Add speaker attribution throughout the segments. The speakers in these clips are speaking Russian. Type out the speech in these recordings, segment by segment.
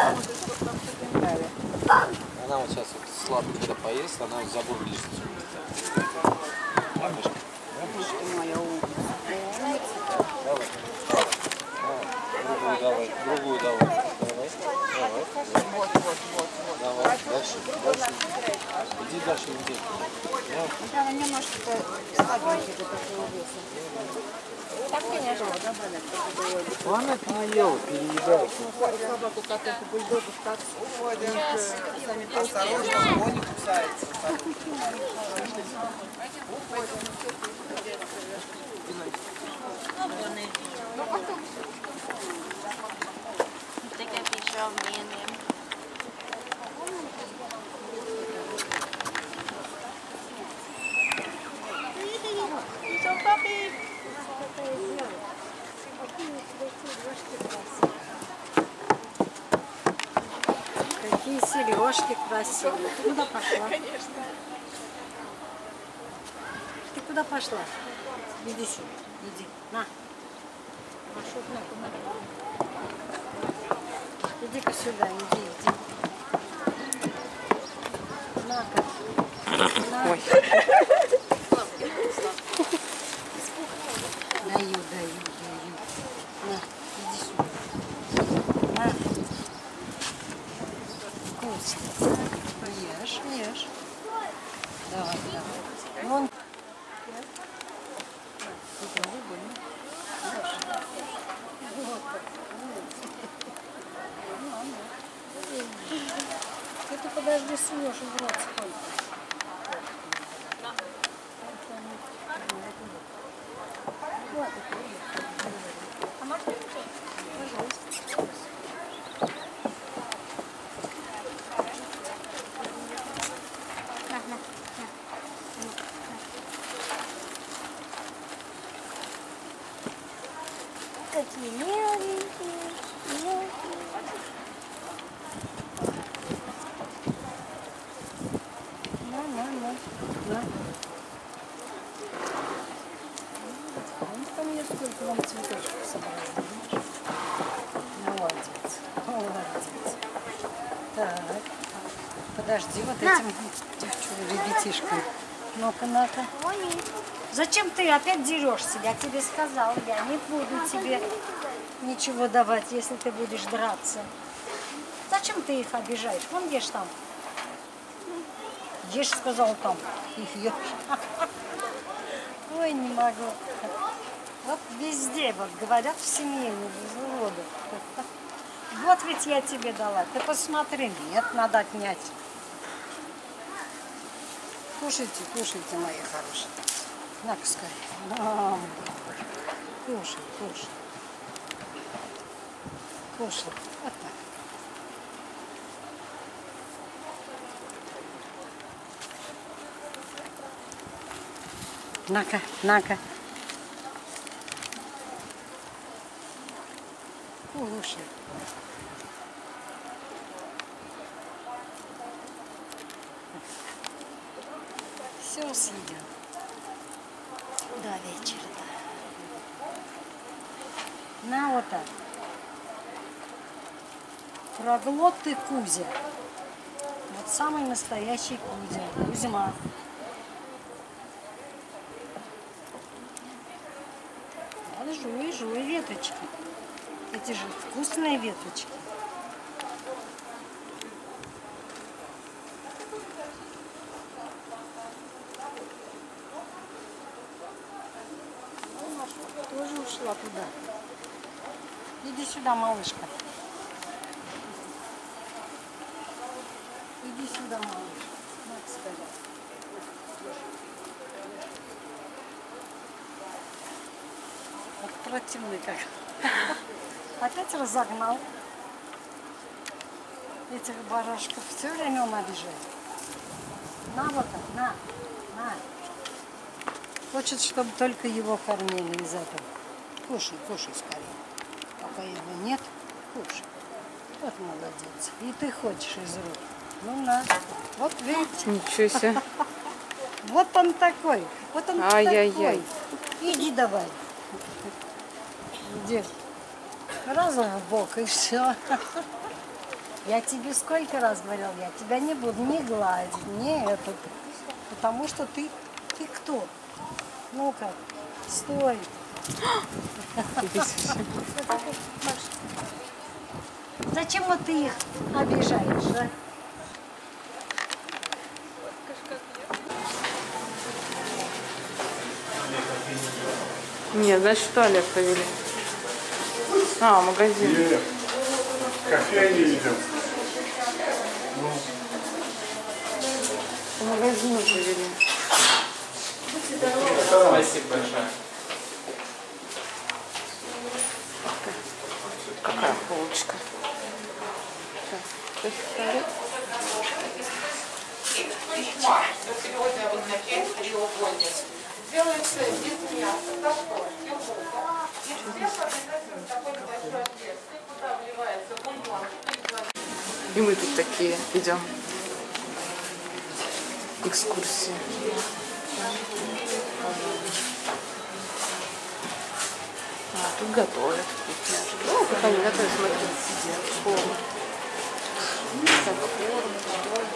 Speaker 1: Она вот сейчас вот сладко, когда поест, она вот забор лежит. Да, мышка?
Speaker 2: Моя умница.
Speaker 1: Давай. Давай. Другую давай. Другую давай. Давай. Давай.
Speaker 2: Вот, вот, вот.
Speaker 1: Давай. Дальше. Дальше. Иди дальше, иди.
Speaker 2: Она немножко слабенький до такого веса. Так, конечно. Собаку, котенку, бульдогу. Сами
Speaker 3: Осторожно, слоник кусается.
Speaker 2: Красивые. Ты куда пошла? Конечно. Ты куда пошла? Иди сюда. Иди. На. Пошел Иди-ка сюда, иди, иди. На-ка. На. Даю, даю, даю. На, иди сюда. На. Вкусно. Ешь, ешь. Давай, давай. Вон. Попробуй, больно. Ешь. Вот так. Ты ты подожди, съешь, в рот сколько.
Speaker 4: Какие миленькие, миленькие.
Speaker 2: На, на, на. На. Вон там я сколько вам цветочков собрала? Молодец, молодец. Так, подожди, вот этим девчонкам, ребятишкам. Ну-ка, на-ка. Зачем ты опять дерешься? Я тебе сказал, я не буду тебе ничего давать, если ты будешь драться. Зачем ты их обижаешь? Вон ешь там. Ешь, сказал там. Их ешь. Ой, не могу. Вот везде, вот говорят в без урода. Вот ведь я тебе дала. Ты посмотри, нет, надо отнять. Кушайте, кушайте, мои хорошие. На, Кушай, кушай. Кушай. Вот так. На-ка, на-ка. Кушай. Все съедем. До вечера. На вот так. Проглот ты Кузя. Вот самый настоящий Кузя. Кузьма. Вот жуй, жуй веточки. Эти же вкусные веточки. Ну, Маша тоже ушла туда. Иди сюда, малышка. Иди сюда, малышка. Мать. Вот противный как. Опять разогнал этих барашков. Все время он обижает. На вот на, на. Хочет, чтобы только его кормили из этого. Кушай, кушай скорее. Пока его нет, кушай. Вот молодец. И ты хочешь из рук. Ну на. Вот видите,
Speaker 5: Ничего себе.
Speaker 2: вот он такой. Вот он
Speaker 5: Ай-яй-яй.
Speaker 2: такой. Иди давай. Иди. Раз в бок и все. Я тебе сколько раз говорил, я тебя не буду ни гладить, ни этот. Потому что ты, ты кто? Ну-ка, стой. Зачем вот ты их обижаешь, а?
Speaker 5: Нет, значит, в туалет повели. А, магазин.
Speaker 6: Нет, кофейни идем.
Speaker 5: В магазин повели.
Speaker 1: Спасибо большое.
Speaker 5: Идем. Экскурсии. А, тут готовят вкусняшки. О, как они готовят, смотри, сидят. Корм. Так, корм готовят.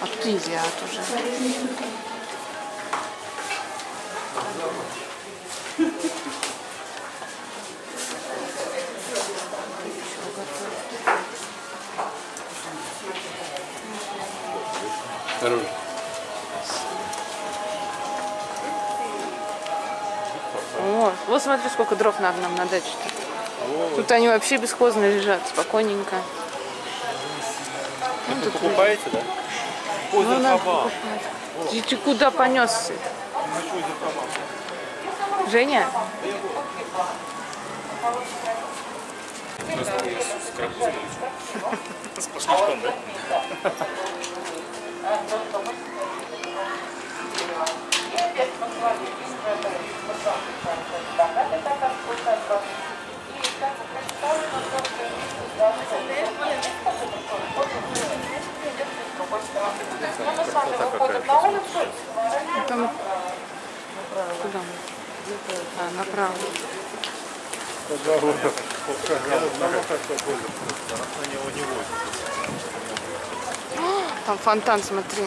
Speaker 5: А тут едят уже.
Speaker 6: Хорош.
Speaker 5: О, вот смотри, сколько дров надо нам на даче-то. Тут они вообще бесхозно лежат, спокойненько.
Speaker 1: Вы покупаете, да? Ой,
Speaker 5: Ну, надо покупать. Ты, ты куда понесся? Женя?
Speaker 1: С да?
Speaker 5: Там... Куда мы? А, направо.
Speaker 1: На него не возят.
Speaker 5: Там фонтан, смотри.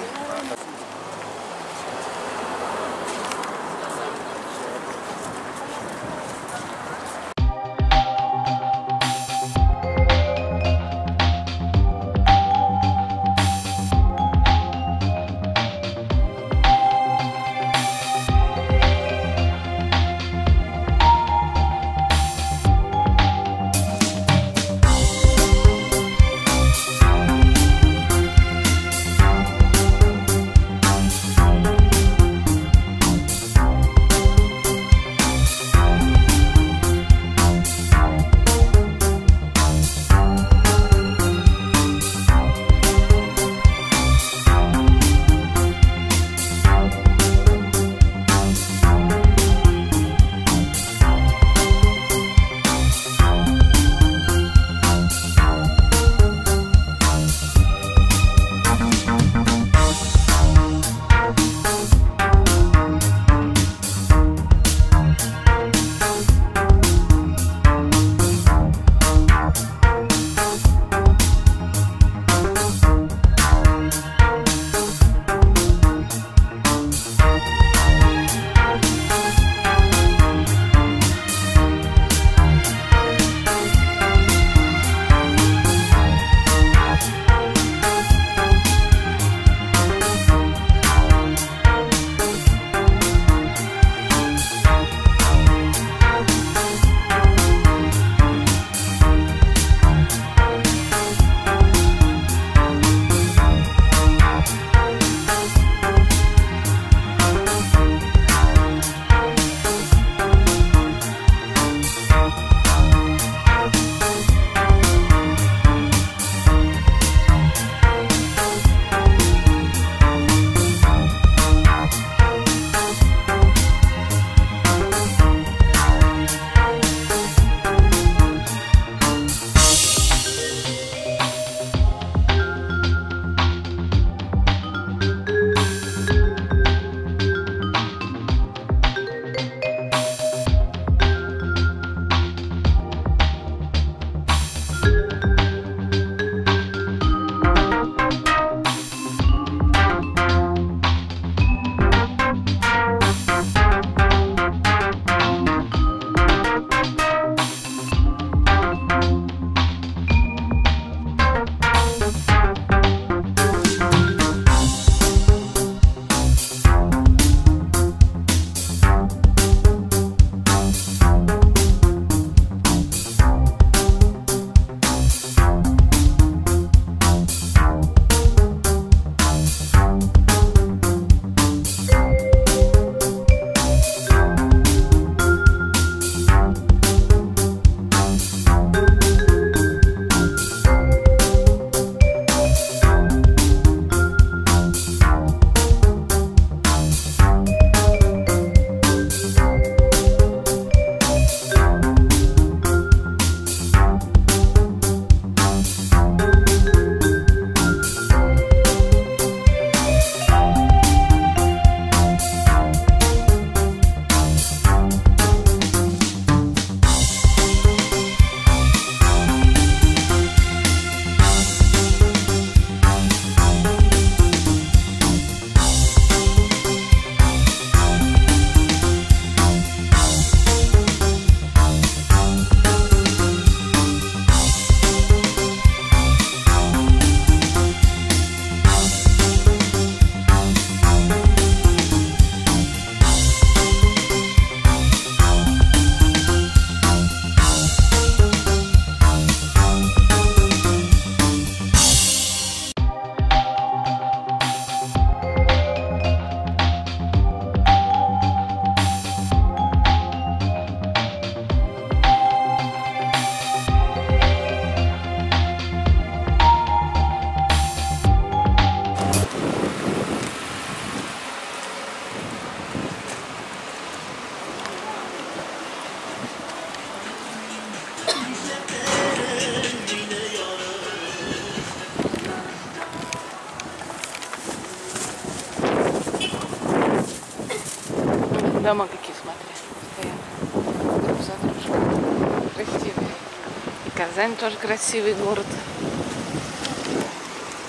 Speaker 5: Тоже красивый город.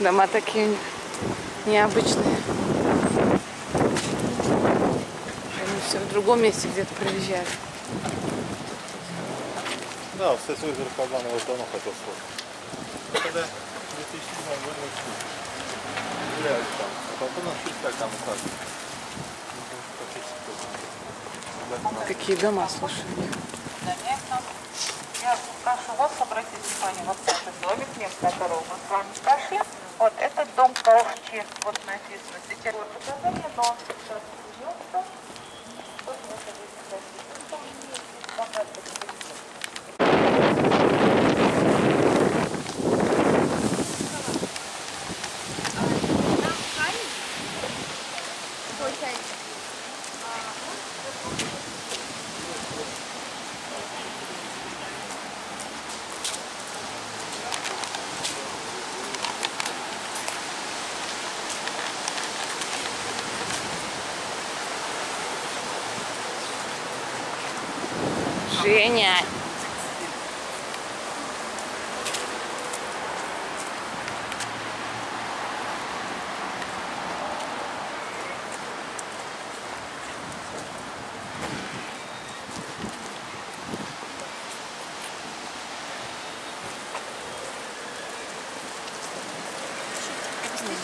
Speaker 5: Дома такие необычные. Они все в другом месте где-то приезжали.
Speaker 1: Да, свой озеро Казан его давно хотел сфоткать. Когда в 2007 году. Гуляли там. А потом начали так там указывать.
Speaker 5: Какие дома, слушай, у них.
Speaker 7: Я прошу вас внимание, вот этот домик, мимо которого мы с вами прошли, вот этот дом Калхчи, вот написано, сейчас вот указание, но сейчас
Speaker 5: Женя.
Speaker 7: Они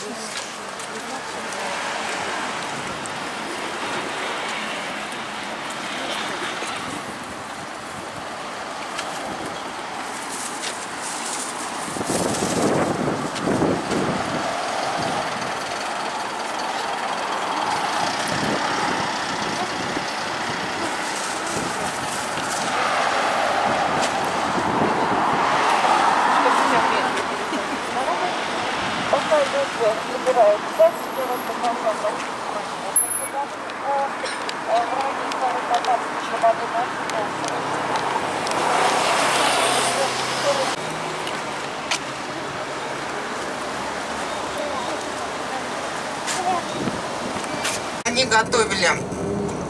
Speaker 7: готовили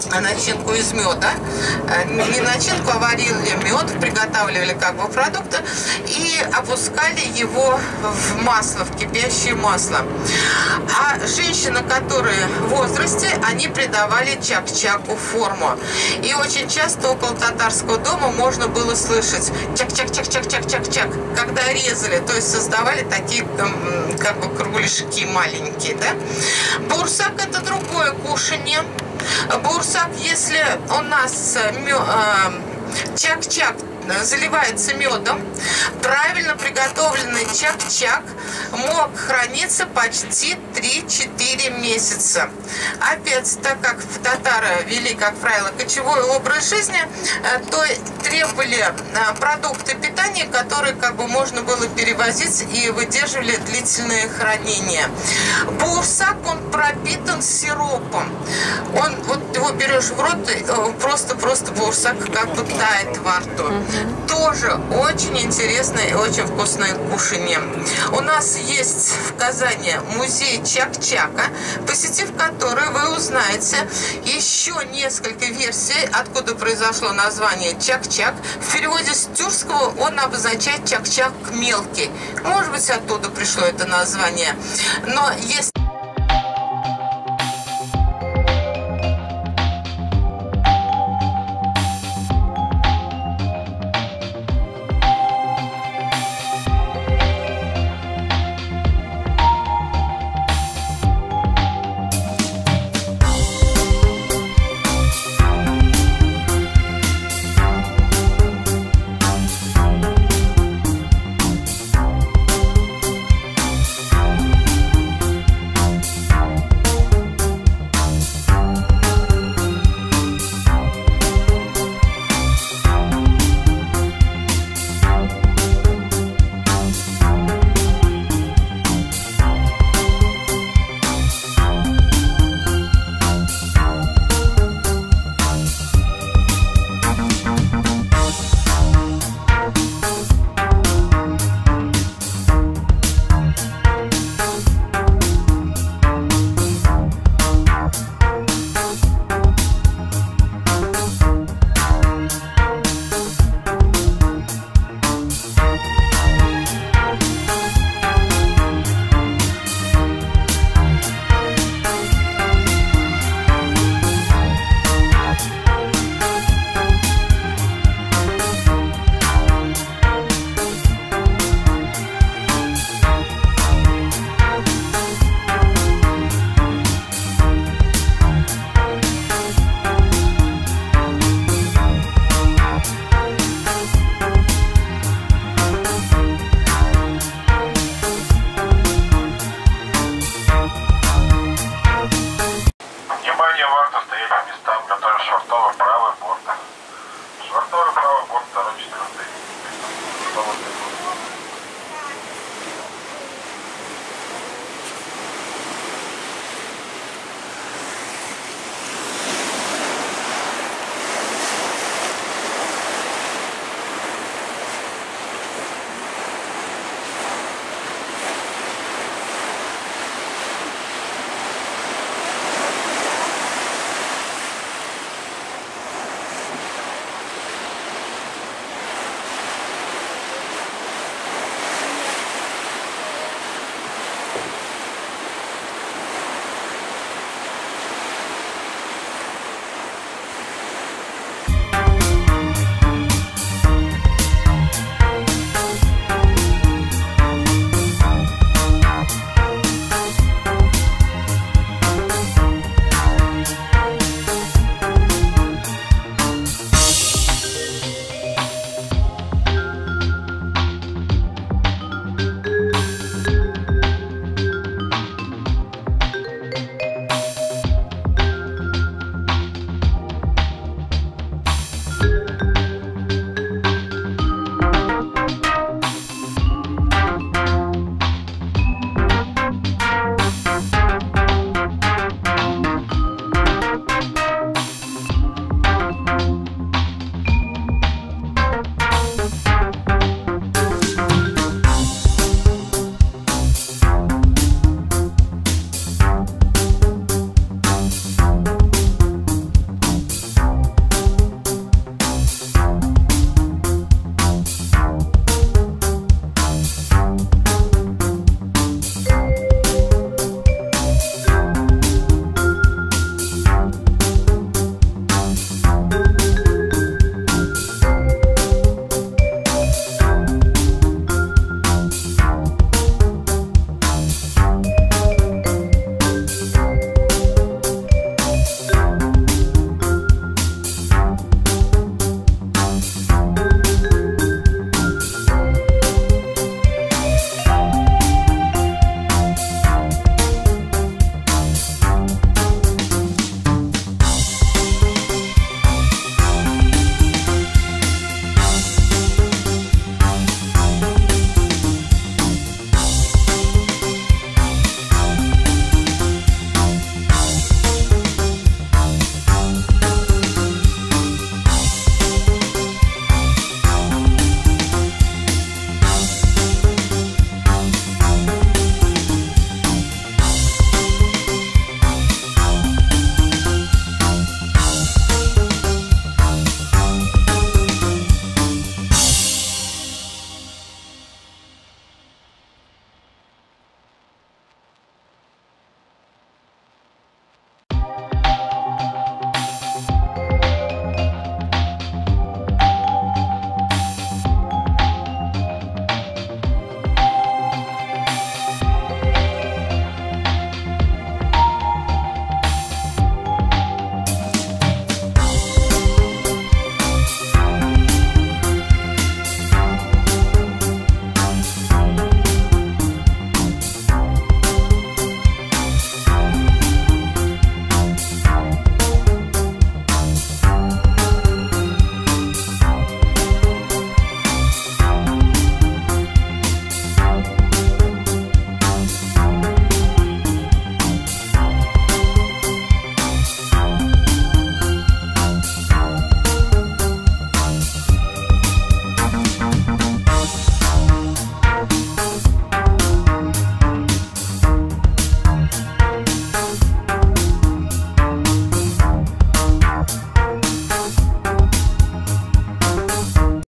Speaker 7: начинку из меда. Э, Не начинку, а варили мед, приготавливали как бы продукты и опускали его в масло, в кипящее масло. А женщины, которые в возрасте, они придавали чак-чаку форму. И очень часто около татарского дома можно было слышать чак-чак-чак-чак-чак-чак-чак, когда резали, то есть создавали такие м, как бы кругляшки маленькие, да. Бурсак это другое кушание. Бурсак, если у нас э, э, чак-чак заливается медом, правильно приготовленный чак-чак мог храниться почти 3-4 месяца. Опять, так как татары вели, как правило, кочевой образ жизни, э, то требовали э, продукты питания, которые как бы можно было перевозить и выдерживали длительное хранение. Бурсак, он пропитан сиропом. Он, вот его берешь в рот, э, просто-просто бурсак как бы тает во рту. Тоже очень интересное и очень вкусное кушанье. У нас есть в Казани музей Чак-Чака, посетив который вы узнаете еще несколько версий, откуда произошло название Чак-Чак. В переводе с тюркского он обозначает Чак-Чак мелкий. Может быть, оттуда пришло это название. Но есть